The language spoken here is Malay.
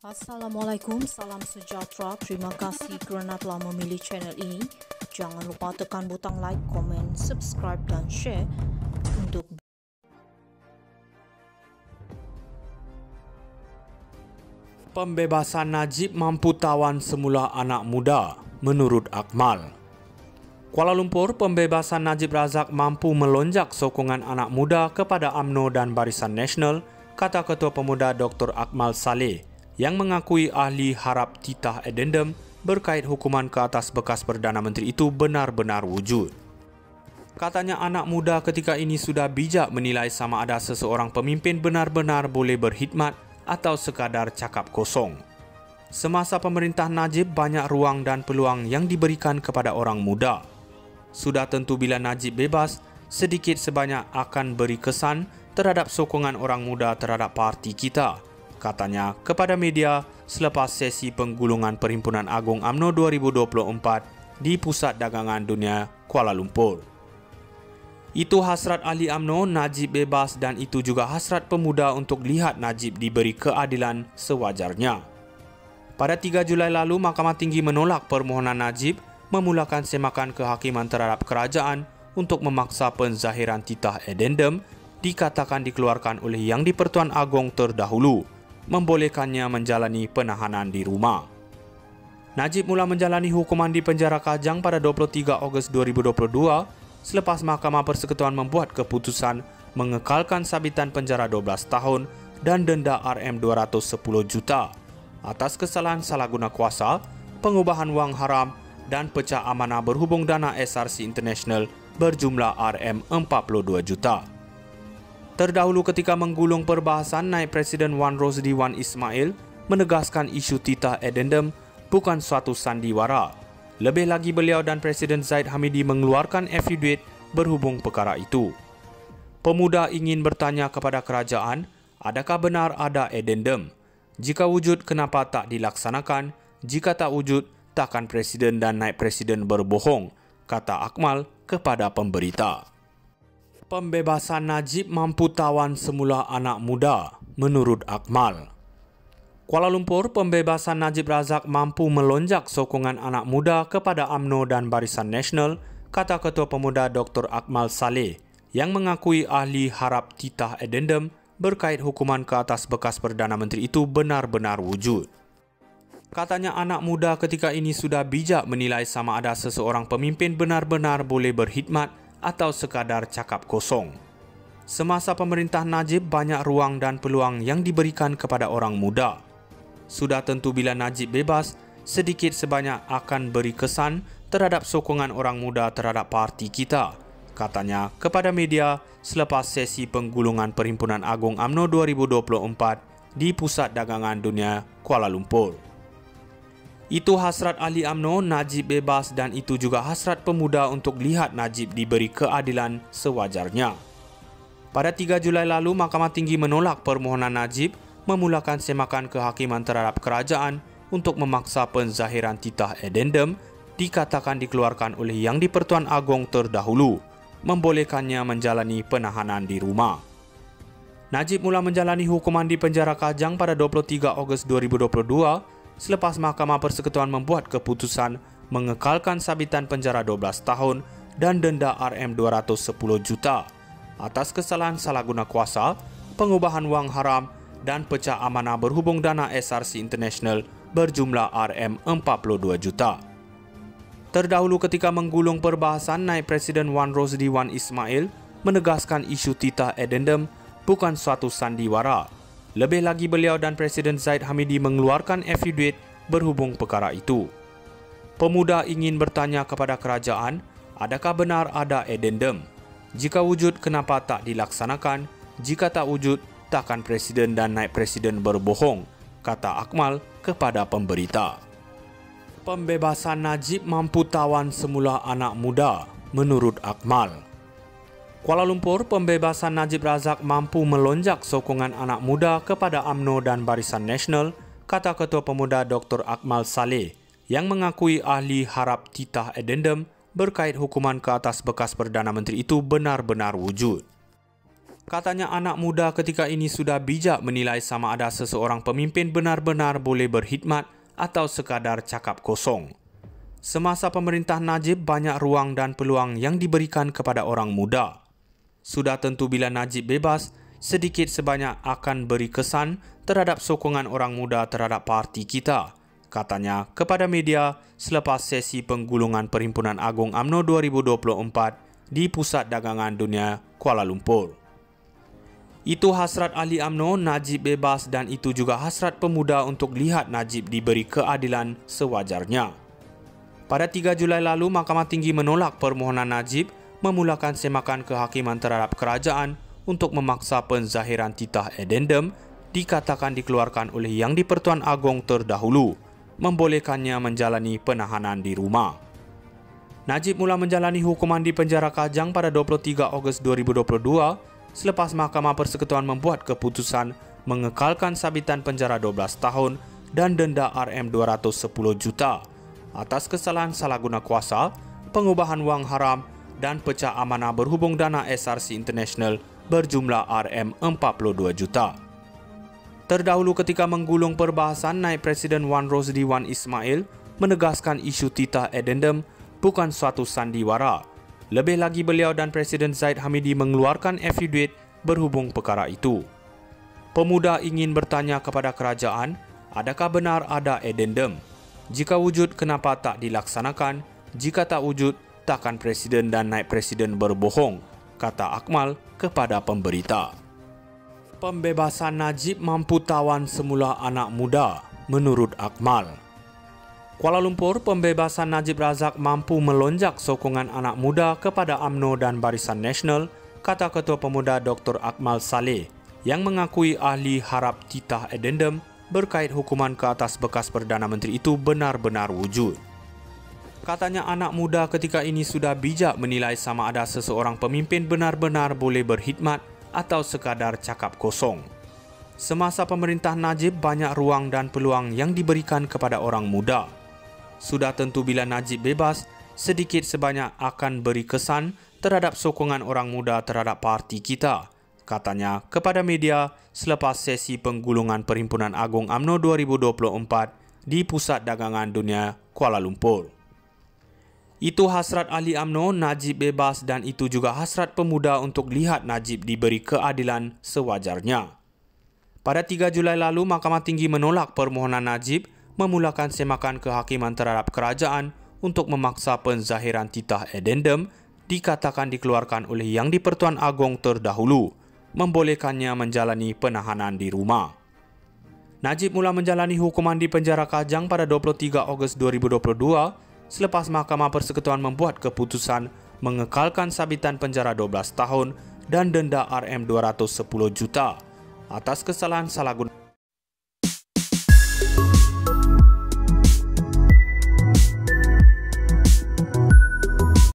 Assalamualaikum, salam sejahtera. Terima kasih kerana telah memilih channel ini. Jangan lupa tekan butang like, komen, subscribe dan share untuk Pembebasan Najib mampu tawan semula anak muda, menurut Akmal. Kuala Lumpur, pembebasan Najib Razak mampu melonjak sokongan anak muda kepada AMNO dan Barisan Nasional, kata Ketua Pemuda Dr. Akmal Saleh yang mengakui ahli harap titah addendum berkait hukuman ke atas bekas Perdana Menteri itu benar-benar wujud. Katanya anak muda ketika ini sudah bijak menilai sama ada seseorang pemimpin benar-benar boleh berkhidmat atau sekadar cakap kosong. Semasa pemerintah Najib banyak ruang dan peluang yang diberikan kepada orang muda. Sudah tentu bila Najib bebas, sedikit sebanyak akan beri kesan terhadap sokongan orang muda terhadap parti kita. Katanya kepada media selepas sesi penggulungan Perhimpunan Agung AMNO 2024 di Pusat Dagangan Dunia Kuala Lumpur. Itu hasrat ahli AMNO Najib bebas dan itu juga hasrat pemuda untuk lihat Najib diberi keadilan sewajarnya. Pada 3 Julai lalu, Mahkamah Tinggi menolak permohonan Najib memulakan semakan kehakiman terhadap kerajaan untuk memaksa penzahiran titah addendum dikatakan dikeluarkan oleh Yang di-Pertuan Agong terdahulu, membolehkannya menjalani penahanan di rumah. Najib mula menjalani hukuman di penjara Kajang pada 23 Ogos 2022 selepas Mahkamah Persekutuan membuat keputusan mengekalkan sabitan penjara 12 tahun dan denda RM210 juta atas kesalahan salah guna kuasa, pengubahan wang haram dan pecah amanah berhubung dana SRC International berjumlah RM42 juta. Terdahulu ketika menggulung perbahasan, naik Presiden Wan Rosdi Wan Ismail menegaskan isu titah addendum bukan suatu sandiwara lebih lagi beliau dan Presiden Zaid Hamidi mengeluarkan affidavit berhubung perkara itu. Pemuda ingin bertanya kepada kerajaan, adakah benar ada addendum? Jika wujud, kenapa tak dilaksanakan? Jika tak wujud, takkan Presiden dan Naib Presiden berbohong, kata Akmal kepada pemberita. Pembebasan Najib mampu tawan semula anak muda, menurut Akmal. Kuala Lumpur, pembebasan Najib Razak mampu melonjak sokongan anak muda kepada AMNO dan Barisan Nasional, kata Ketua Pemuda Dr. Akmal Saleh yang mengakui ahli harap titah addendum berkait hukuman ke atas bekas Perdana Menteri itu benar-benar wujud. Katanya anak muda ketika ini sudah bijak menilai sama ada seseorang pemimpin benar-benar boleh berkhidmat atau sekadar cakap kosong. Semasa pemerintah Najib banyak ruang dan peluang yang diberikan kepada orang muda sudah tentu bila Najib bebas, sedikit sebanyak akan beri kesan terhadap sokongan orang muda terhadap parti kita. Katanya kepada media selepas sesi penggulungan Perhimpunan Agung AMNO 2024 di Pusat Dagangan Dunia Kuala Lumpur. Itu hasrat ahli AMNO Najib bebas dan itu juga hasrat pemuda untuk lihat Najib diberi keadilan sewajarnya. Pada 3 Julai lalu, Mahkamah Tinggi menolak permohonan Najib memulakan semakan kehakiman terhadap kerajaan untuk memaksa penzahiran titah addendum dikatakan dikeluarkan oleh Yang di-Pertuan Agong terdahulu, membolehkannya menjalani penahanan di rumah. Najib mula menjalani hukuman di penjara Kajang pada 23 Ogos 2022 selepas Mahkamah Persekutuan membuat keputusan mengekalkan sabitan penjara 12 tahun dan denda RM210 juta atas kesalahan salah guna kuasa, pengubahan wang haram dan pecah amanah berhubung dana SRC International berjumlah RM42 juta. Terdahulu ketika menggulung perbahasan, naik Presiden Wan Rosdi Wan Ismail menegaskan isu titah addendum bukan suatu sandiwara. Lebih lagi beliau dan Presiden Zaid Hamidi mengeluarkan affidavit berhubung perkara itu. Pemuda ingin bertanya kepada kerajaan, adakah benar ada addendum? Jika wujud, kenapa tak dilaksanakan? Jika tak wujud, takkan Presiden dan Naib Presiden berbohong, kata Akmal kepada pemberita. Pembebasan Najib mampu tawan semula anak muda, menurut Akmal. Kuala Lumpur, pembebasan Najib Razak mampu melonjak sokongan anak muda kepada AMNO dan Barisan Nasional, kata Ketua Pemuda Dr. Akmal Saleh yang mengakui ahli harap titah addendum berkait hukuman ke atas bekas Perdana Menteri itu benar-benar wujud. Katanya anak muda ketika ini sudah bijak menilai sama ada seseorang pemimpin benar-benar boleh berkhidmat atau sekadar cakap kosong. Semasa pemerintah Najib banyak ruang dan peluang yang diberikan kepada orang muda. Sudah tentu bila Najib bebas, sedikit sebanyak akan beri kesan terhadap sokongan orang muda terhadap parti kita, katanya kepada media selepas sesi penggulungan Perhimpunan Agung AMNO 2024 di Pusat Dagangan Dunia Kuala Lumpur. Itu hasrat ahli AMNO Najib bebas dan itu juga hasrat pemuda untuk lihat Najib diberi keadilan sewajarnya. Pada 3 Julai lalu, Mahkamah Tinggi menolak permohonan Najib memulakan semakan kehakiman terhadap kerajaan untuk memaksa penzahiran titah edendum dikatakan dikeluarkan oleh Yang di-Pertuan Agong terdahulu, membolehkannya menjalani penahanan di rumah. Najib mula menjalani hukuman di penjara Kajang pada 23 Ogos 2022 selepas Mahkamah Persekutuan membuat keputusan mengekalkan sabitan penjara 12 tahun dan denda RM210 juta atas kesalahan salah guna kuasa, pengubahan wang haram dan pecah amanah berhubung dana SRC International berjumlah RM42 juta. Terdahulu ketika menggulung perbahasan, naik Presiden Wan Rosdi Wan Ismail menegaskan isu titah addendum bukan suatu sandiwara lebih lagi beliau dan Presiden Zaid Hamidi mengeluarkan affidavit berhubung perkara itu. Pemuda ingin bertanya kepada kerajaan, adakah benar ada addendum? Jika wujud, kenapa tak dilaksanakan? Jika tak wujud, takkan Presiden dan Naib Presiden berbohong, kata Akmal kepada pemberita. Pembebasan Najib mampu tawan semula anak muda, menurut Akmal. Kuala Lumpur, pembebasan Najib Razak mampu melonjak sokongan anak muda kepada AMNO dan Barisan Nasional, kata Ketua Pemuda Dr. Akmal Saleh yang mengakui ahli harap titah addendum berkait hukuman ke atas bekas Perdana Menteri itu benar-benar wujud. Katanya anak muda ketika ini sudah bijak menilai sama ada seseorang pemimpin benar-benar boleh berkhidmat atau sekadar cakap kosong. Semasa pemerintah Najib banyak ruang dan peluang yang diberikan kepada orang muda sudah tentu bila Najib bebas, sedikit sebanyak akan beri kesan terhadap sokongan orang muda terhadap parti kita, katanya kepada media selepas sesi penggulungan Perhimpunan Agung AMNO 2024 di Pusat Dagangan Dunia Kuala Lumpur. Itu hasrat ahli AMNO Najib bebas dan itu juga hasrat pemuda untuk lihat Najib diberi keadilan sewajarnya. Pada 3 Julai lalu, Mahkamah Tinggi menolak permohonan Najib memulakan semakan kehakiman terhadap kerajaan untuk memaksa penzahiran titah addendum dikatakan dikeluarkan oleh Yang di-Pertuan Agong terdahulu, membolehkannya menjalani penahanan di rumah. Najib mula menjalani hukuman di penjara Kajang pada 23 Ogos 2022 selepas Mahkamah Persekutuan membuat keputusan mengekalkan sabitan penjara 12 tahun dan denda RM210 juta atas kesalahan salah guna